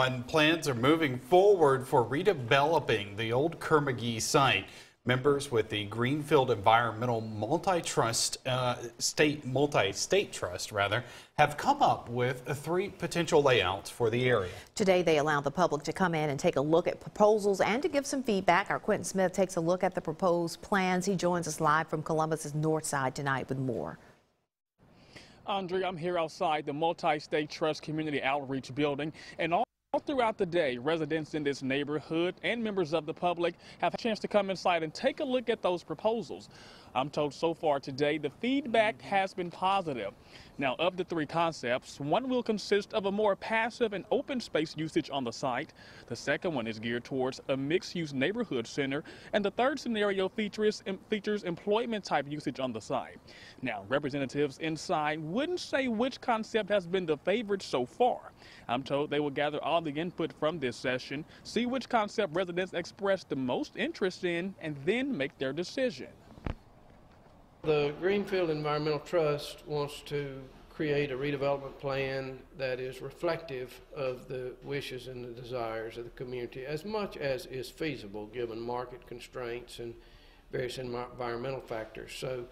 And plans are moving forward for redeveloping the old Kerr-McGee site. Members with the Greenfield Environmental Multi-Trust, uh, State Multi-State Trust, rather, have come up with three potential layouts for the area. Today, they allow the public to come in and take a look at proposals and to give some feedback. Our Quentin Smith takes a look at the proposed plans. He joins us live from Columbus's north side tonight with more. Andre, I'm here outside the Multi-State Trust Community Outreach Building, and all all throughout the day, residents in this neighborhood and members of the public have a chance to come inside and take a look at those proposals. I'm told so far today the feedback has been positive. Now, of the three concepts, one will consist of a more passive and open space usage on the site. The second one is geared towards a mixed-use neighborhood center, and the third scenario features, features employment type usage on the site. Now, representatives inside wouldn't say which concept has been the favorite so far. I'm told they will gather all the input from this session, see which concept residents express the most interest in, and then make their decision. The Greenfield Environmental Trust wants to create a redevelopment plan that is reflective of the wishes and the desires of the community as much as is feasible given market constraints and various environmental factors. So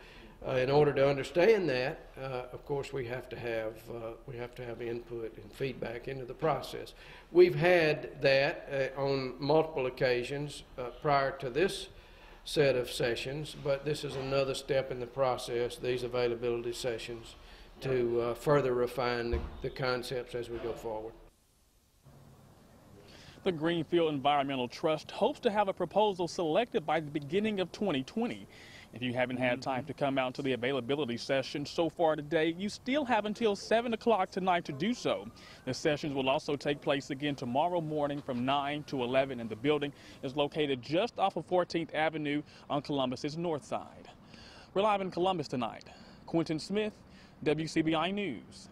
uh, in order to understand that, uh, of course, we have to have uh, we have to have input and feedback into the process. We've had that uh, on multiple occasions uh, prior to this set of sessions, but this is another step in the process, these availability sessions, to uh, further refine the, the concepts as we go forward. The Greenfield Environmental Trust hopes to have a proposal selected by the beginning of 2020. If you haven't had time to come out to the availability session so far today, you still have until 7 o'clock tonight to do so. The sessions will also take place again tomorrow morning from 9 to 11, and the building is located just off of 14th Avenue on Columbus's north side. We're live in Columbus tonight. Quentin Smith, WCBI News.